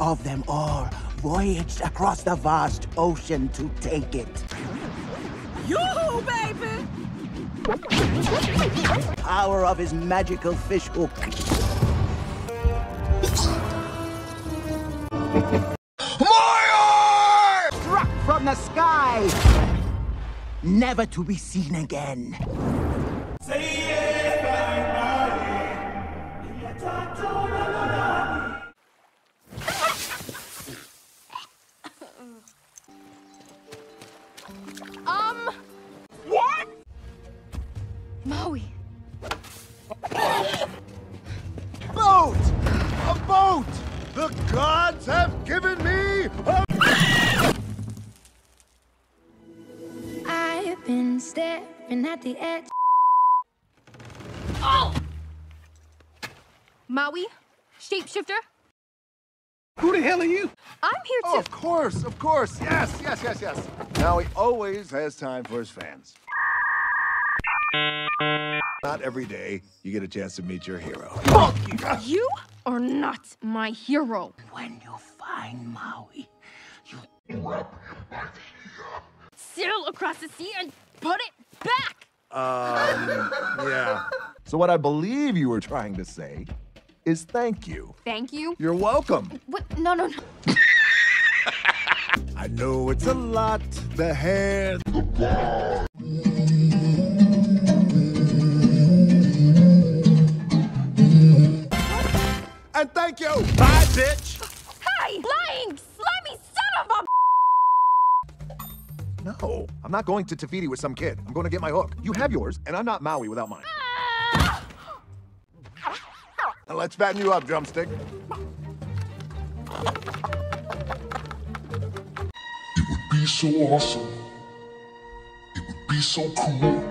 most daring of them all voyaged across the vast ocean to take it. Yoo-hoo, baby! Power of his magical fish hook. Struck from the sky, never to be seen again. The gods have given me a I've been staring at the edge. Oh! Maui, shapeshifter, Who the hell are you? I'm here Oh, to. of course, of course. Yes, yes, yes, yes. Now he always has time for his fans. Not every day you get a chance to meet your hero. You are not my hero. When you find Maui, you wrap Sail across the sea and put it back. Um, yeah. So what I believe you were trying to say is thank you. Thank you. You're welcome. What? No, no, no. I know it's a lot. The hair, the ball. And thank you. Bye, bitch. Hey, lying, slimy son of a. No, I'm not going to Te Fiti with some kid. I'm going to get my hook. You have yours, and I'm not Maui without mine. Now let's fatten you up, drumstick. It would be so awesome. It would be so cool.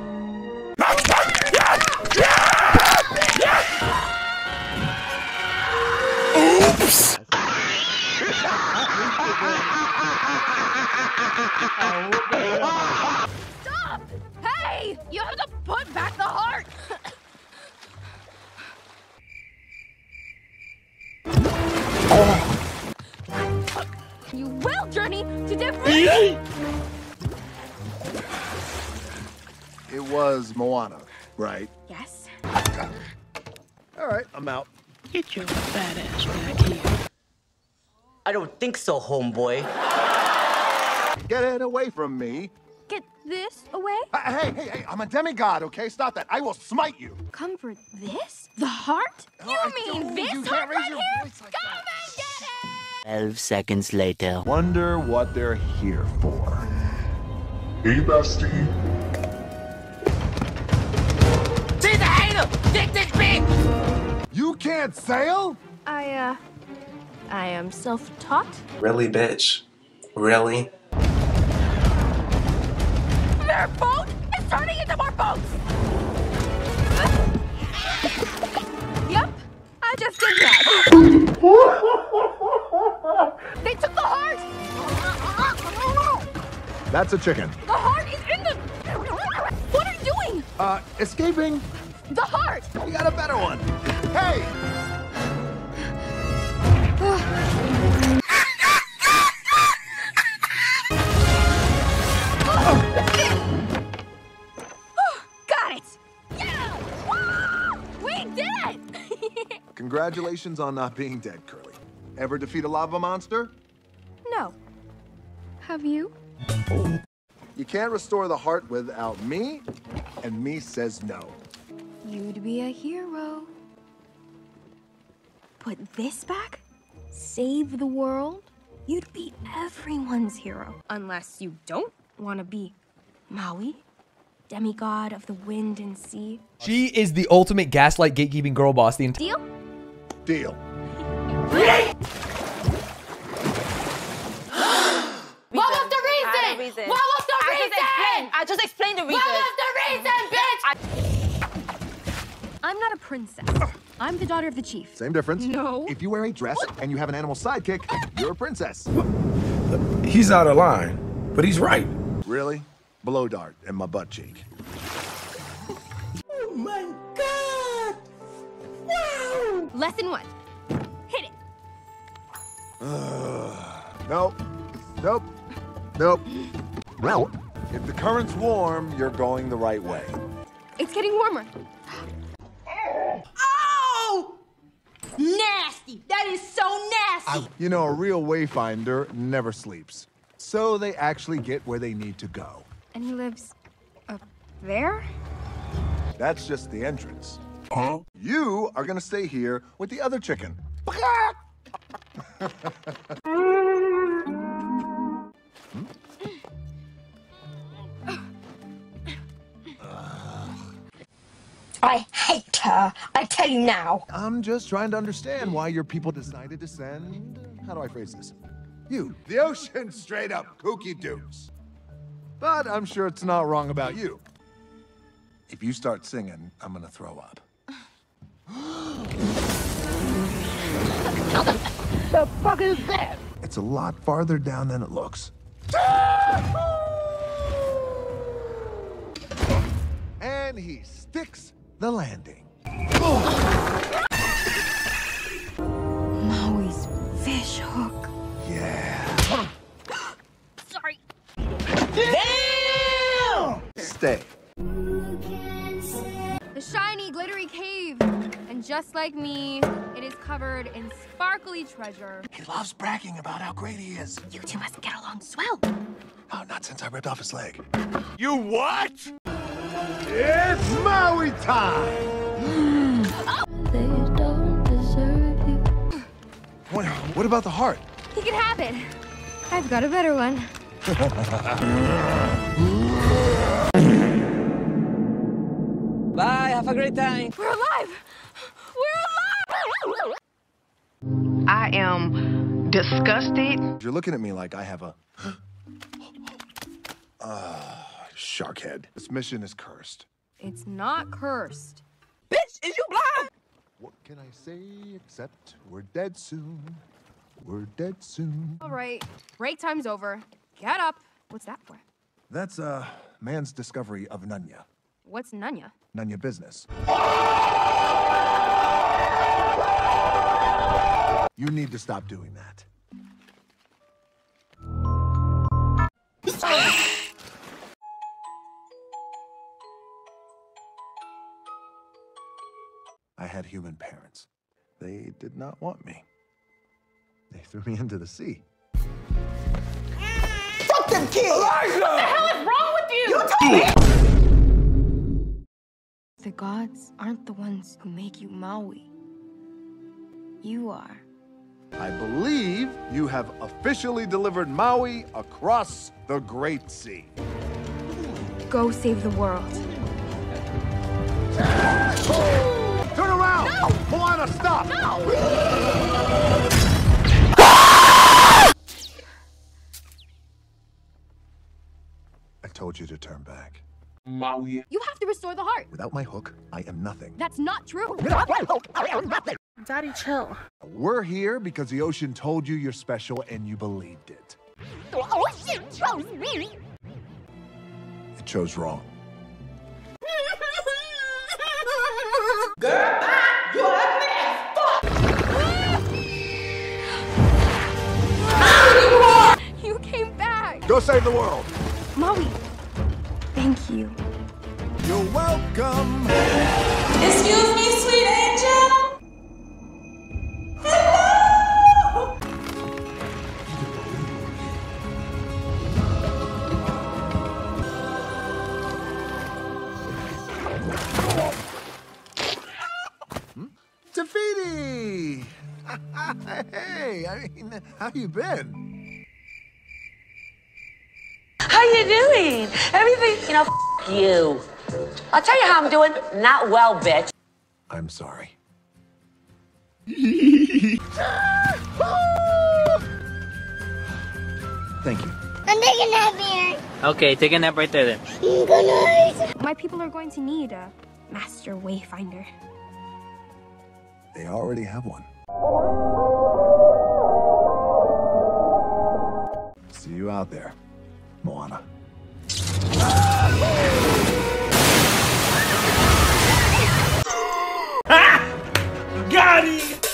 Was Moana, right? yes. All right, I'm out. Get your fat ass back here. I don't think so, homeboy. Get it away from me. Get this away. Uh, hey, hey, hey, I'm a demigod, okay? Stop that. I will smite you. Come for this? The heart? You I mean this you heart right here? like Come that. and get it! Twelve seconds later. Wonder what they're here for. Hey, bestie. Hater! Dick this big! You can't sail? I, uh, I am self-taught. Really, bitch? Really? Their boat is turning into more boats! yep, I just did that. they took the heart! That's a chicken. The heart is in the... What are you doing? Uh, escaping. Heart! You got a better one. Hey! Got it! Yeah! Woo! We did it! Congratulations on not being dead, Curly. Ever defeat a lava monster? no. Have you? You can't restore the heart without me, and me says no. You'd be a hero. Put this back? Save the world? You'd be everyone's hero. Unless you don't want to be Maui, demigod of the wind and sea. She is the ultimate gaslight gatekeeping girl boss. The entire Deal? Deal. What was the reason? What was the reason? I just explained the reason. What was the reason, bitch? I'm not a princess. I'm the daughter of the chief. Same difference. No. If you wear a dress and you have an animal sidekick, you're a princess. He's out of line, but he's right. Really? Blow dart in my butt cheek. Oh my god! Wow! Lesson one. Hit it. Nope. Nope. Nope. Nope. If the current's warm, you're going the right way. It's getting warmer. Oh! Nasty. That is so nasty. You know, a real wayfinder never sleeps. So they actually get where they need to go. And he lives up there? That's just the entrance. Huh? You are gonna stay here with the other chicken. I hate her. I tell you now. I'm just trying to understand why your people decided to send. How do I phrase this? You, the ocean, straight up kooky dukes. But I'm sure it's not wrong about you. If you start singing, I'm gonna throw up. The fuck is that? It's a lot farther down than it looks. And he sticks the landing. Maui's fish hook. Yeah. Sorry. Damn! Stay. The shiny, glittery cave. And just like me, it is covered in sparkly treasure. He loves bragging about how great he is. You two must get along swell. Oh, not since I ripped off his leg. You what? It's Maui time! They don't deserve you. What, what about the heart? He can have it. I've got a better one. Bye, have a great time. We're alive! We're alive! I am disgusted. You're looking at me like I have a. uh, shark head. This mission is cursed. It's not cursed. Bitch, is you blind? What can I say except we're dead soon? We're dead soon. All right, break time's over. Get up. What's that for? That's, uh, man's discovery of Nunya. What's Nunya? Nunya business. You need to stop doing that. I had human parents. They did not want me. They threw me into the sea. Fuck them kids! Elijah! What the hell is wrong with you? You told me! The gods aren't the ones who make you Maui. You are. I believe you have officially delivered Maui across the Great Sea. Go save the world. Turn around! No! Moana, stop! I told you to turn back. Maui. You have to restore the heart. Without my hook, I am nothing. That's not true. Without my hook, I am nothing. Daddy, chill. We're here because the ocean told you you're special and you believed it. The ocean chose me. It chose wrong. Go save the world! Maui, thank you. You're welcome! Excuse me, sweet angel. Hmm? Te Fiti! hey, I mean, how you been? How you doing? Everything, you know, f- you. I'll tell you how I'm doing. Not well, bitch. I'm sorry. Thank you. I'm taking a nap here. Okay, take a nap right there then. Good night. My people are going to need a master wayfinder. They already have one. See you out there, Moana. Ah! Got it!